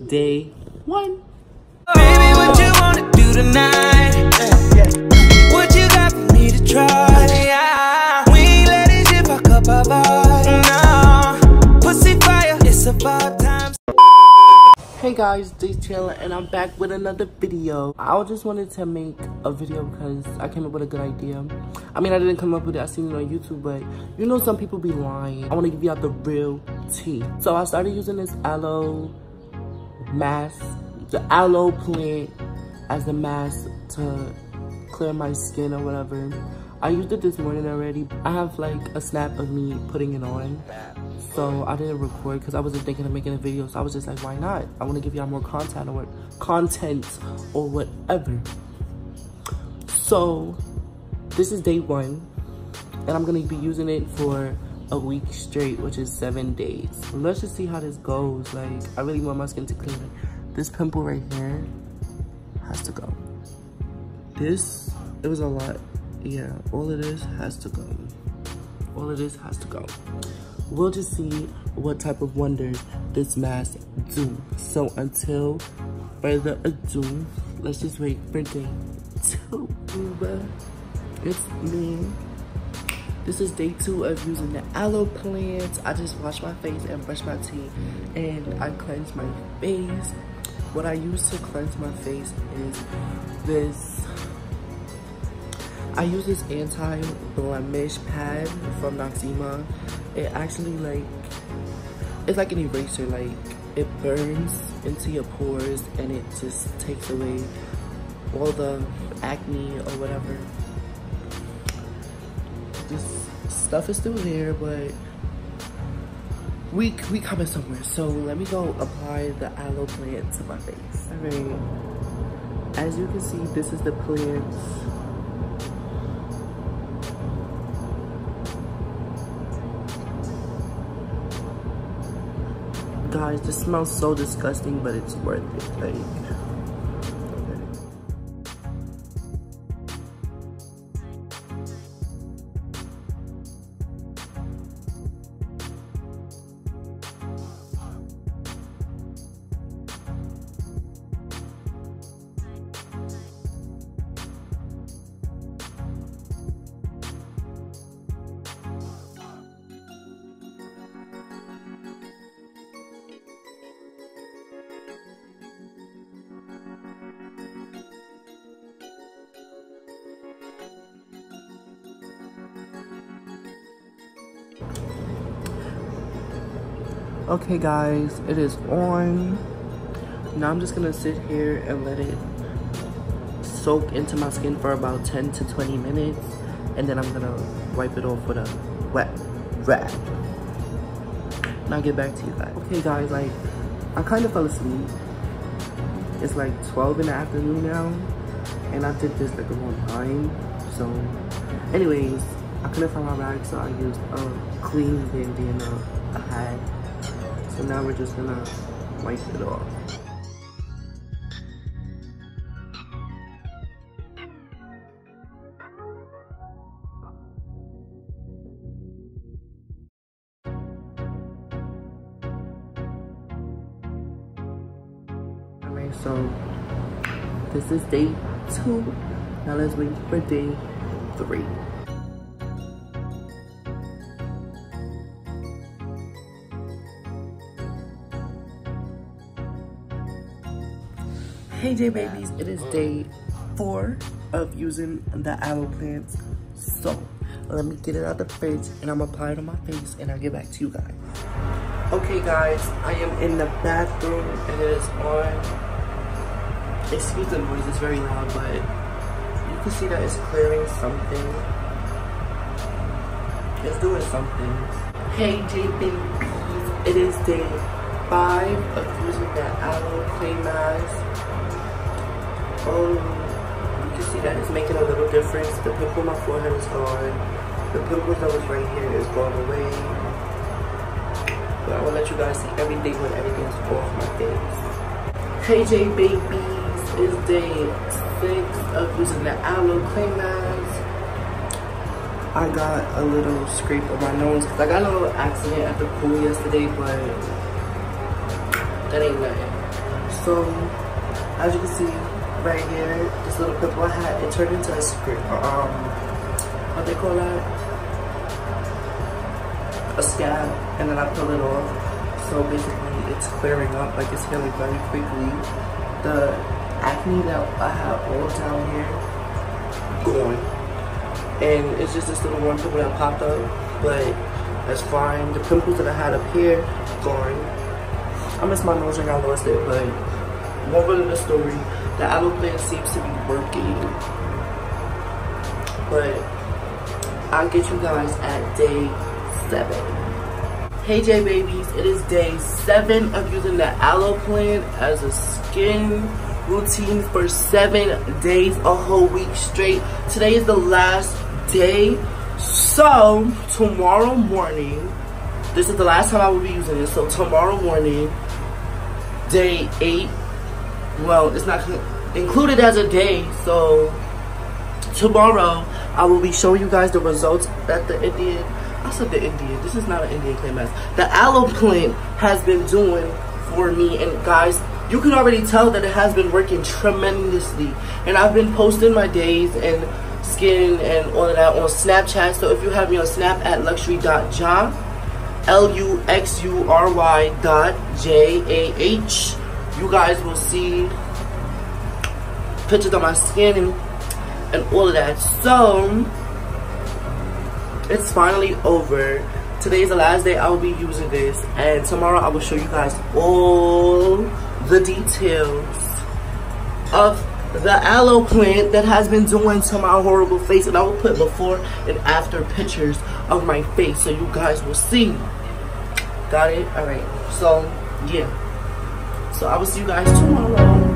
day one. Baby, what you wanna do tonight? What you got for me to try? Yeah. We ain't letting shit fuck up our vibe. No. Pussy fire, it's about time. Hey guys, D Taylor, and I'm back with another video. I just wanted to make a video because I came up with a good idea. I mean, I didn't come up with it, I seen it on YouTube, but you know some people be lying. I want to give you out the real tea. So I started using this aloe mask, the aloe plant as a mask to clear my skin or whatever. I used it this morning already. I have like a snap of me putting it on. So I didn't record because I wasn't thinking of making a video. So I was just like, why not? I want to give y'all more content or what content or whatever. So this is day one and I'm gonna be using it for a week straight, which is seven days. Let's just see how this goes. Like, I really want my skin to clear. This pimple right here has to go. This, it was a lot yeah, all of this has to go. All of this has to go. We'll just see what type of wonders this mask do. So until further ado, let's just wait for day two. It's me. This is day two of using the aloe plants. I just washed my face and brushed my teeth and I cleanse my face. What I use to cleanse my face is this I use this anti-blemish pad from Noxzema. It actually like, it's like an eraser, like it burns into your pores and it just takes away all the acne or whatever. This stuff is still there, but we we coming somewhere. So let me go apply the aloe plant to my face. All right. As you can see, this is the plants guys this smells so disgusting but it's worth it like Okay guys, it is on. Now I'm just gonna sit here and let it soak into my skin for about 10 to 20 minutes. And then I'm gonna wipe it off with a wet rag. Now get back to you guys. Okay guys, like, I kind of fell asleep. It's like 12 in the afternoon now. And I did this like a long time. So, anyways, I couldn't find my rag, so I used a clean bandana I had so now we're just gonna wipe it off. Alright, so this is day two. Now let's wait for day three. Hey J babies, it is day four of using the aloe plants. So let me get it out of the fridge and I'm gonna apply it on my face and I'll get back to you guys. Okay guys, I am in the bathroom and it is on. Excuse the noise, it's very loud, but you can see that it's clearing something. It's doing something. Hey J babies, it is day five of using the aloe clay mask um, you can see that it's making a little difference. The pimple on my forehead is gone. The pimple that was right here is gone away. But I will let you guys see everything when everything's off my face. Hey J babies, it's day six of using the aloe clay mask. I got a little scrape on my nose because I got a little accident at the pool yesterday, but that ain't nothing. So, as you can see right here, this little pimple I had, it turned into a script. Um, what they call that? A scab, and then I pull it off. So basically, it's clearing up, like it's healing very quickly. The acne that I have all down here, gone. And it's just this little one pimple that popped up, but that's fine. The pimples that I had up here, gone. I miss my nose ring, I lost it, but moral of the story, the aloe plant seems to be working. But I'll get you guys at day seven. Hey J babies, it is day seven of using the aloe plant as a skin routine for seven days, a whole week straight. Today is the last day. So tomorrow morning, this is the last time I will be using it. So tomorrow morning, day eight, well, it's not included as a day. So tomorrow, I will be showing you guys the results that the Indian, I said the Indian, this is not an Indian clay mask. The aloe plant has been doing for me. And guys, you can already tell that it has been working tremendously. And I've been posting my days and skin and all of that on Snapchat. So if you have me on Snap at luxury.jah, L-U-X-U-R-Y dot J-A-H, you guys will see pictures of my skin and, and all of that. So, it's finally over. Today is the last day I will be using this. And tomorrow I will show you guys all the details of the aloe plant that has been doing to my horrible face. And I will put before and after pictures of my face so you guys will see. Got it? Alright. So, yeah. So I will see you guys tomorrow.